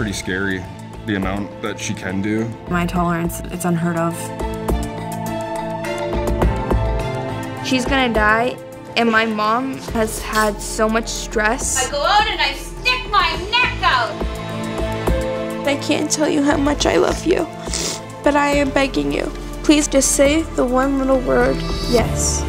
pretty scary, the amount that she can do. My tolerance, it's unheard of. She's gonna die, and my mom has had so much stress. I go out and I stick my neck out. I can't tell you how much I love you, but I am begging you. Please just say the one little word, yes.